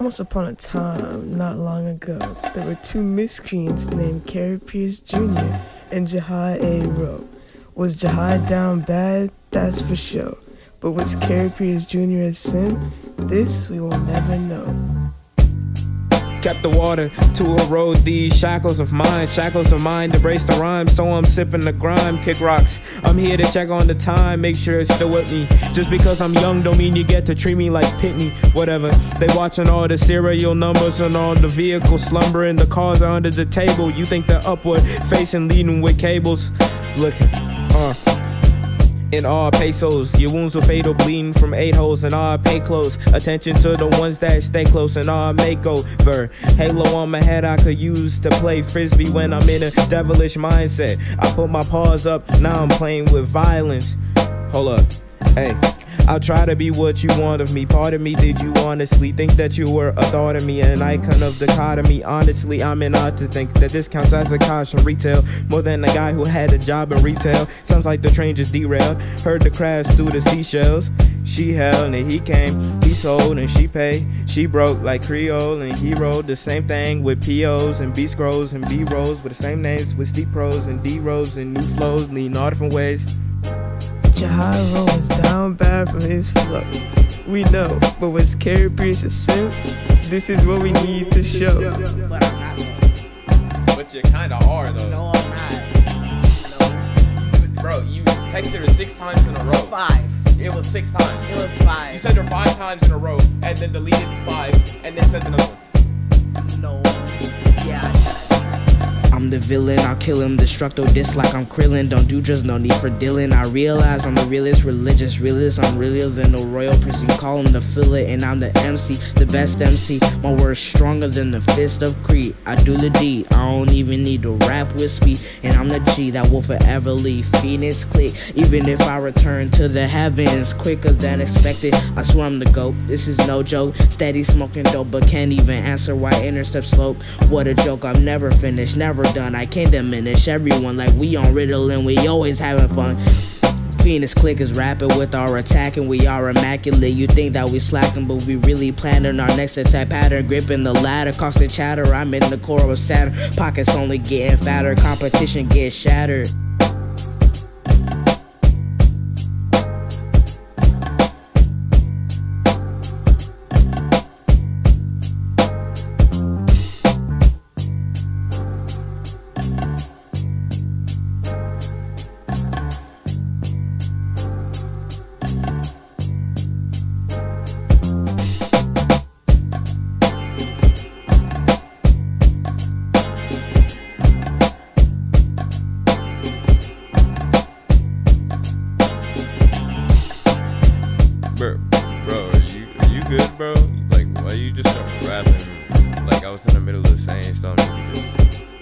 Once upon a time, not long ago, there were two miscreants named Carey Pierce Jr. and Jahai A. Rowe. Was Jahai down bad? That's for sure. But was Carey Pierce Jr. a sin? This we will never know kept the water to erode these shackles of mine. Shackles of mine to the rhyme, so I'm sipping the grime. Kick rocks. I'm here to check on the time, make sure it's still with me. Just because I'm young don't mean you get to treat me like Pitney. Whatever. They watching all the serial numbers and all the vehicles slumbering. The cars are under the table. You think they're upward facing, leading with cables. Look, uh in all pesos. Your wounds were fatal, bleeding from eight holes in all pay close. Attention to the ones that stay close in all makeover. Halo on my head I could use to play frisbee when I'm in a devilish mindset. I put my paws up, now I'm playing with violence. Hold up, hey. I'll try to be what you want of me. Part of me, did you honestly think that you were a thought of me? An icon of dichotomy. Honestly, I'm in awe to think that this counts as a caution retail. More than a guy who had a job in retail. Sounds like the train just derailed. Heard the crash through the seashells. She held and he came, he sold and she paid. She broke like Creole and he wrote the same thing with POs and B scrolls and B rolls with the same names with steep pros and D rows and new flows, lean all different ways. Jahiro was down bad from his flow. We know, but was Carey Pierce a simp? This is what we need to show. But I'm not. But you kinda are though. No, I'm not. Bro, you texted her six times in a row. Five. It was six times. It was five. You sent her five times in a row and then deleted five and then sent another one. I'm the villain, I'll kill him. Destructo diss like I'm Krillin. Don't do just no need for dealing. I realize I'm the realest, religious realist. I'm realer than the royal prince. You call him the fillet, and I'm the MC, the best MC. My words stronger than the fist of Creed. I do the deed. I don't even need to rap with speed. And I'm the G that will forever leave. Phoenix Clique. Even if I return to the heavens quicker than expected, I swear I'm the GOAT. This is no joke. Steady smoking dope, but can't even answer why intercept slope. What a joke. I'm never finished, never done. I can't diminish everyone like we on Ritalin. We always having fun. Phoenix Clique is rapid with our attack and we are immaculate. You think that we slacking, but we really planning our next attack pattern. Gripping the ladder, causing chatter. I'm in the core of Saturn. Pockets only getting fatter, competition gets shattered. Bro, bro, are you are you good, bro? Like, why you just start rapping? Like I was in the middle of saying something.